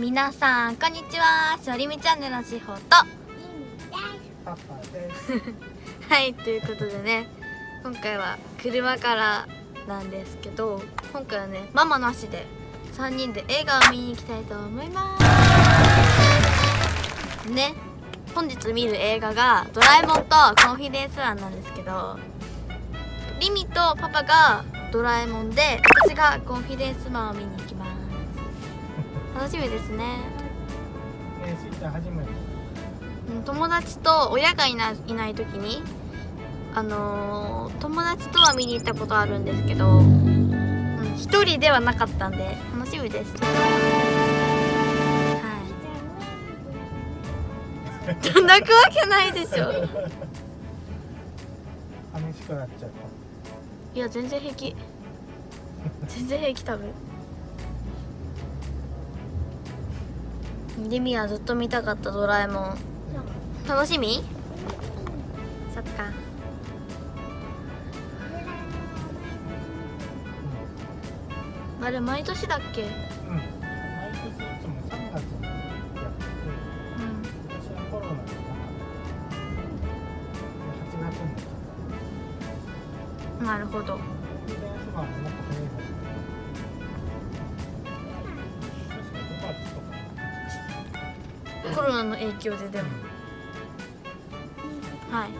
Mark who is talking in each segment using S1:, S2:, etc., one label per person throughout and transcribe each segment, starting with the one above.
S1: 皆さんこんにちは。しおりみチャンネルのしほと。はいということでね今回は車からなんですけど今回はねママなしで3人で映画を見に行きたいと思います。ね本日見る映画が「ドラえもん」と「コンフィデンスラン」なんですけどリミとパパがドラえもんで私がコンフィデンスマンを見に行きます楽しみですね。友達と親がいないいない時にあのー友達とは見に行ったことあるんですけどうん一人ではなかったんで楽しみです。はい。泣くわけないでしょ。
S2: 寂しくなっちゃっ
S1: いや全然平気。全然平気多分リミはずっと見たかったドラえもん楽しみ？そっかあれ毎年だっけ？
S2: た。うん。毎年いつも3月にやってて、
S1: うん
S2: 今年はコロナでなかった。8月になっちゃっ
S1: なるほど
S2: コ
S1: ロナの影響ででもはい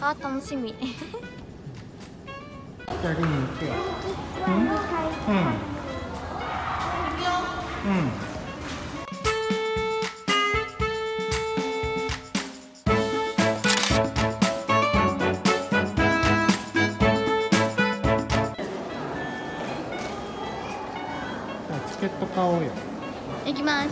S1: あ楽しみ
S2: 二人にいて。うん。うん。うん。
S1: ます。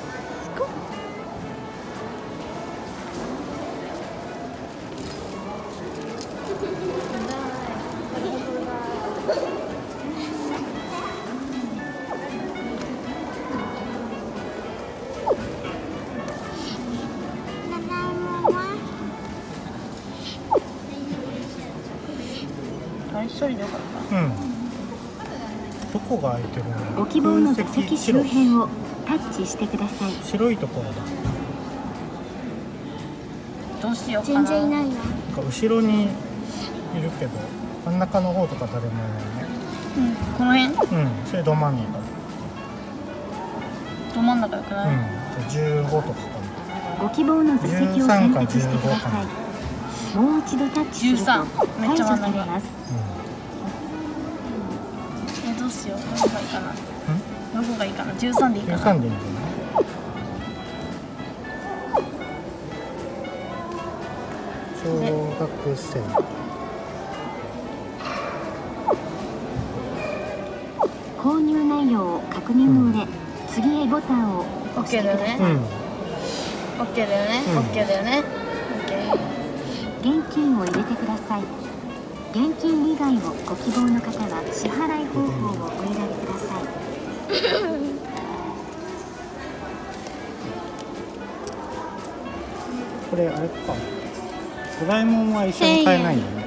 S2: どこが空いてるの？
S3: ご希望の座
S2: 席
S3: 周辺をタッチしてください。
S2: 白いところだ。
S1: どうしようかな。
S3: 全然いないよ。
S2: なんか後ろにいるけど真ん中の方とか誰もいないね。
S1: うんこの辺？
S2: うんそれど真ん中。
S1: ど真ん中よくない、
S2: うんじゃあ15とかか
S3: ご希望の座席を選択してください。もう一度タッチすると
S1: 13めっ
S3: 解除されます。
S1: えどうしよう。どこがいいかなどこがいいかな。13でいい
S2: な
S1: かな。
S2: 13でいいんじゃない小学生。
S3: 購入内容を確認の上、次へボタンを押してください。
S1: オッケーだよね
S2: うん。
S1: オッケーだよね、
S2: うん。
S1: オッケーだよね。オッケー。
S3: 現金を入れてください。現金以外をご希望の方は支払い方法をお選びください。
S2: これあれか。ドラえもんは一緒に買えないよね。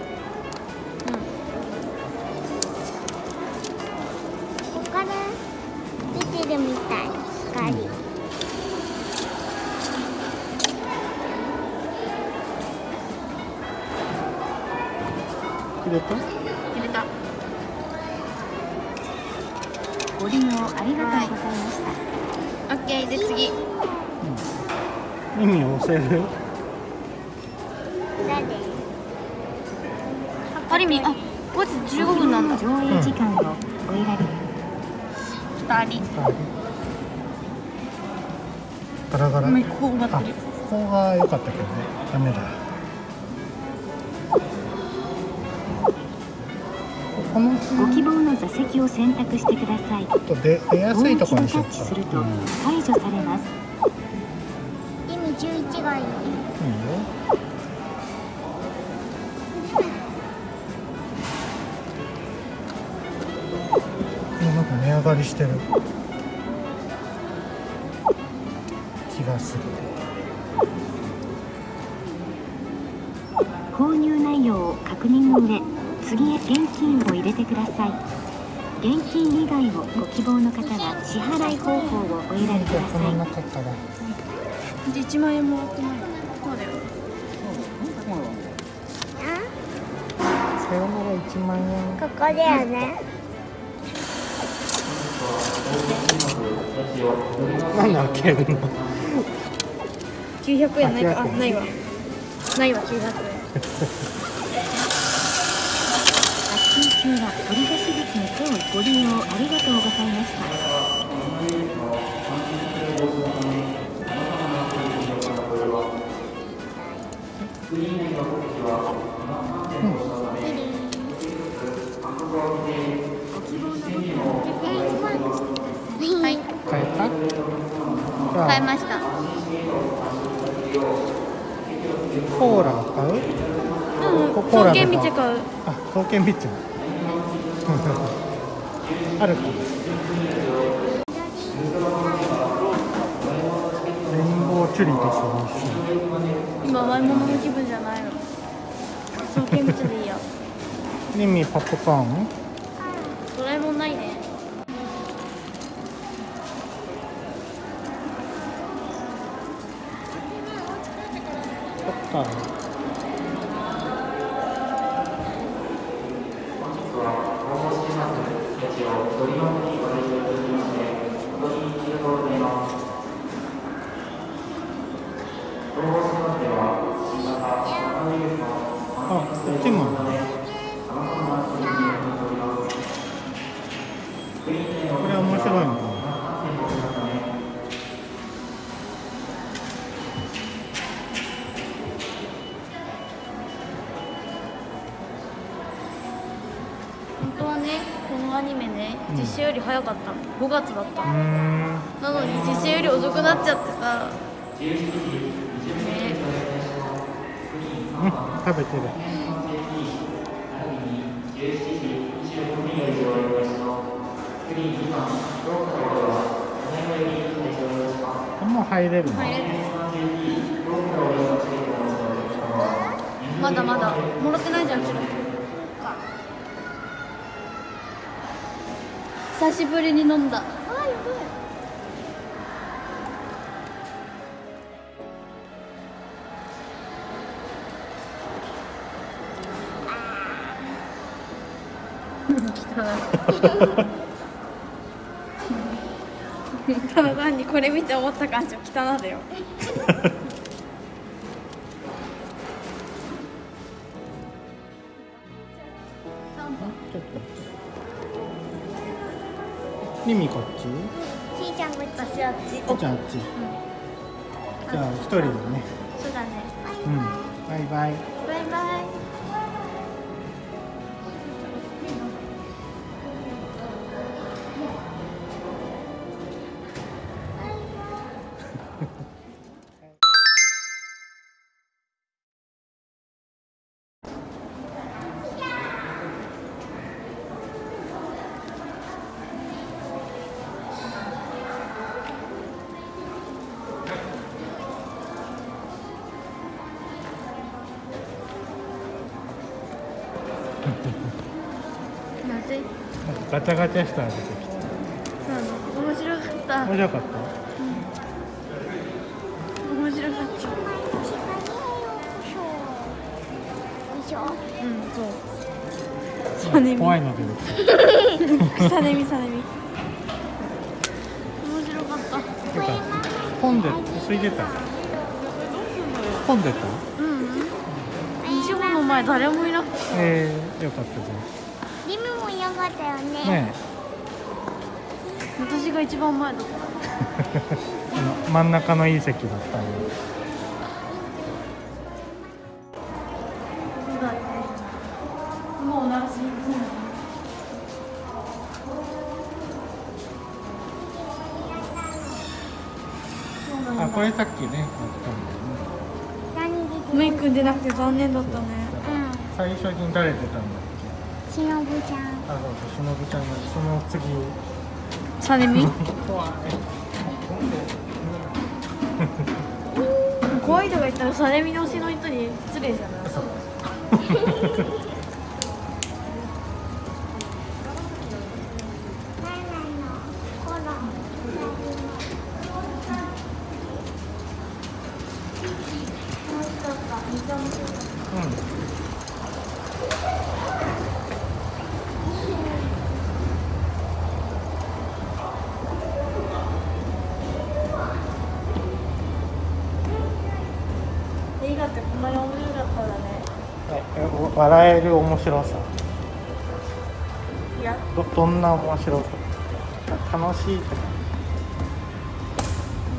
S3: ご利用ありがとうございました。
S1: オッケーで次。
S2: 意味を押せる？
S4: 誰？
S1: ありみあ5時15分なんだ。
S3: 上映時間をお選び。
S1: 2人。
S2: ガラガラ
S1: めっこうが
S2: 良かったけどね。ダメだ
S3: ご希望の座席を選択してください。
S2: ちょっと出出やすいところにしようか
S3: ッチすると解除されます。
S4: 意味11がいい
S2: いやなんか値上がりしてる。気がする。
S3: 購入内容を確認の上次へ現金を入れてください。現金以外をご希望の方は支払い方法をお選びください。
S1: で1万円もらってないそうだよ。
S2: さよなら1万円。
S4: ここだよね。
S2: 何だ開けるの
S1: ？900円ないか？
S2: あ
S1: あないわ。ないわ900円
S3: 中は取り出し口の手をご利用ありがとうございました。
S1: はいました
S2: コーラを買う？
S1: うん
S2: ココーラとか
S1: 送券見て買う。
S2: あ刀剣ビッチあるか。レインボーチュリーとして美味し
S1: 今甘いものの気分じゃないの送券見てでいいや
S2: いリミポップコーン。
S1: ドラえもんないね
S2: そっかあ、こっちもこれ面白いのかな
S1: 本当はねこのアニメね
S2: うん
S1: 実写より早かった。の5月だった。なのに実写より遅くなっちゃってさ。ね
S2: うん、食べてる。もう入れる。の。
S1: 入れる。まだまだもらってないじゃんチュロス久しぶりに飲んだあやばいただ単にこれ見て思った感じは汚だよ
S2: ちょっと。リミこっち？
S4: ちいちゃんこっち
S1: 私あっち
S2: じゃああっち。じゃあ一人でね。
S1: そうだね
S2: うん。バイバイ。
S1: バイバイ
S2: ガチャガチャしたら出てき
S1: そうなの。面白かった。
S2: た。面白かっ
S1: 面白かった。うん。そう。
S2: た。
S1: サネミ
S2: 怖いの出てき
S1: サネミサネミ。面白かった。
S2: た。よかった。混んで、空いてた？混ん。でた。
S1: うん。西本の前誰もいなくてさ。
S2: ええよかったじ
S4: リムもよかったよ。ね。
S2: ね
S1: 私が一番前だった。
S2: 真ん中のいい席だった
S1: ねもうおならしに行くんだね。そうなんだ
S2: あ、これさっきね、やったんだよね。
S1: メイ君出なくて残念だったね。
S4: うん。
S2: 最初に誰出たんだ。
S4: しのぶちゃん
S2: あ、そうそう、しのぶちゃんが、その次。
S1: サネミ？
S2: 怖い。
S1: 怖い人が言ったらサネミの推しの人に失礼じゃない？ってこんなに面白かったんだね
S2: 笑える面白さ。
S1: いや。
S2: どどんな面白さ？た楽しい。
S1: う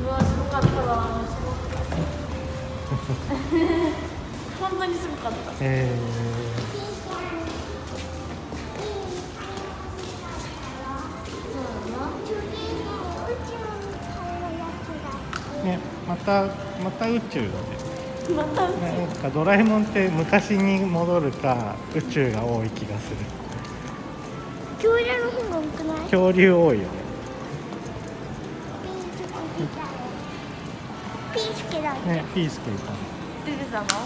S1: わすごかったわすごかった本当にすごかった。
S2: えー。ねまたまた宇宙だね
S1: また。
S2: ねなんかドラえもんって昔に戻るか宇宙が多い気がする。
S4: 恐竜の方が多くない
S2: 恐竜多いよね。
S4: ピースケだ
S2: ねピースケいたね
S1: 出てたの
S2: でも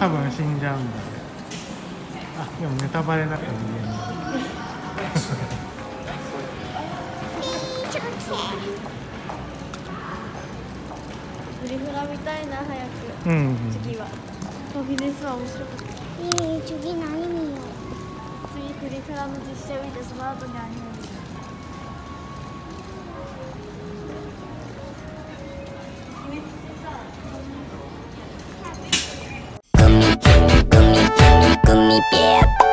S2: 多分死んじゃうんだねあでもネタバレだから言えない
S4: ピースケ
S1: プリフラ見たいな早く。
S2: うん、うん、
S1: 次は。フィデンスは面白かった。
S4: えー、次何見よう
S1: 次プリフラの実写見てその後にアニメ見る
S5: グミピー。